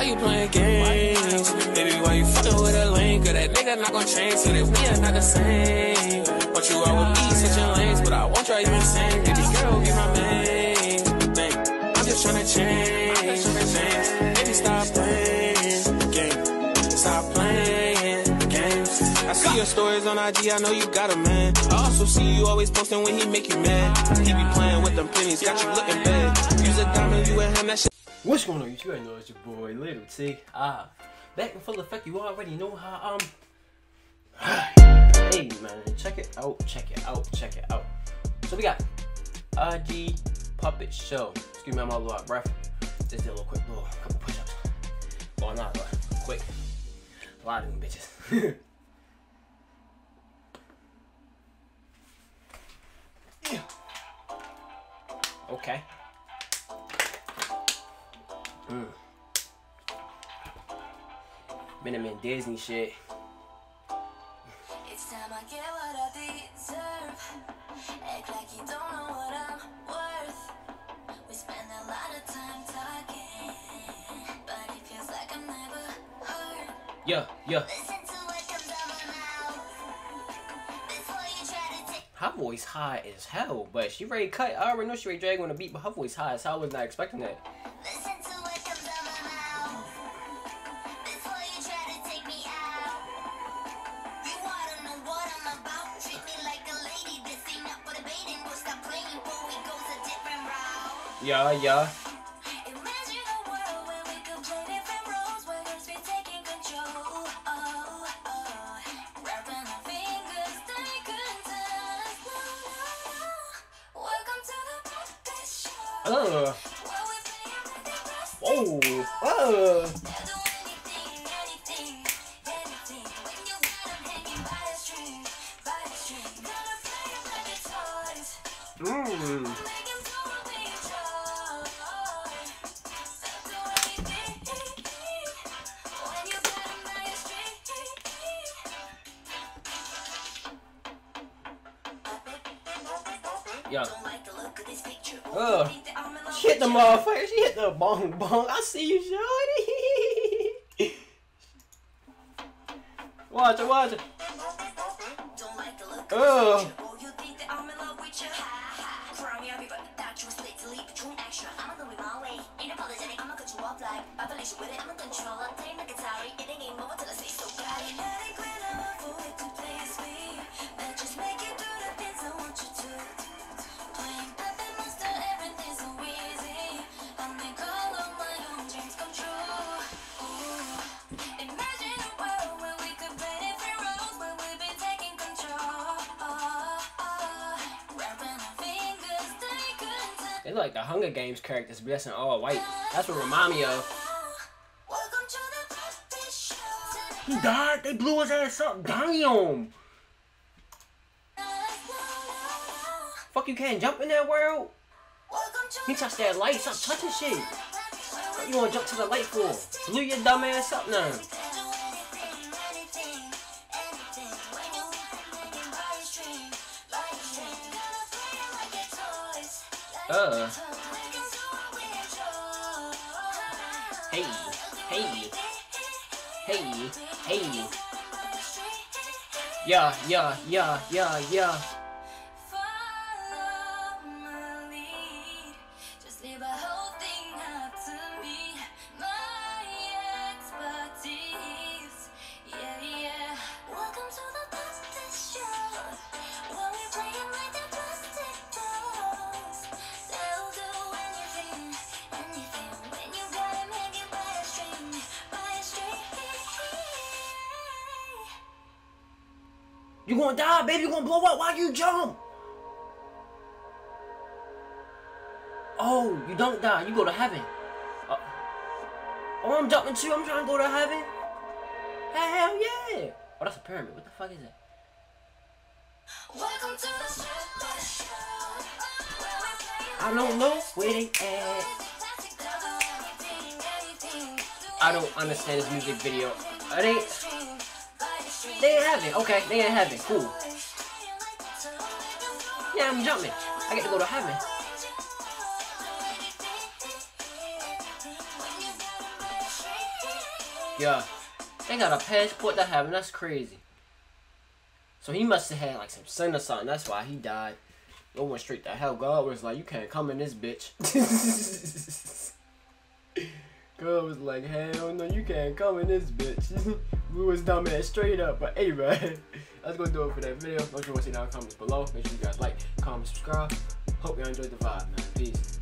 why you playing games? Baby, why you fucking with a link? Cause that nigga not gonna change, so that we are not the same. But you are with me, switching lanes, but I won't drive you insane. Baby girl, be my main thing. I'm just trying to change things. Baby, stop playing games. Stop playing games. I see your stories on IG, I know you got a man. I also see you always posting when he make you mad. He be playing with them pennies, got you looking bad. What's going on, YouTube? You know it's your boy, Little T. Ah, back in full effect. You already know how um. hey man, check it out, check it out, check it out. So we got XG Puppet Show. Excuse me, I'm all out of breath. Just did a little quick, little couple push-ups. Well, not but quick. A lot of them bitches. okay. Mm. Been in Disney shit. It's time I get what I deserve. Act like you don't know what I'm worth. We spend a lot of time talking, but it feels like I'm never heard. Yeah, yeah. Listen to what comes out my mouth before you try to take. Her voice high as hell, but she ready cut. I already know she ready drag on the beat, but her voice high hell. I was not expecting that. Be taking control. Oh, oh. In love She hit the motherfucker. She hit the bong bong. I see you, shorty. watch it, watch it. Don't They like the Hunger Games characters, but that's in all white. That's what remind me of. He died. They blew his ass up. Damn. Fuck, you can't jump in that world. He touched that light. Stop touching shit. What you wanna jump to the light for? Blew your dumb ass up now. Uh. Hey, hey, hey, hey. Yeah, yeah, yeah, yeah, yeah. You gonna die, baby. You're gonna blow up. Why you jump? Oh, you don't die. You go to heaven. Uh, oh, I'm jumping too. I'm trying to go to heaven. Hell yeah. Oh, that's a pyramid. What the fuck is that? Welcome to the show. Where we I don't know where they at. I don't understand this music video. Are they? They in heaven. Okay, they in heaven. Cool. Yeah, I'm jumping. I get to go to heaven. Yeah. They got a passport to heaven. That's crazy. So he must have had like some sin or something. That's why he died. It went straight to hell. God was like, you can't come in this bitch. God was like, hell no, you can't come in this bitch. we was dumb ass straight up. But anyway, that's gonna do it for that video. Don't you want to see down comments below. Make sure you guys like, comment, subscribe. Hope y'all enjoyed the vibe, man. Peace.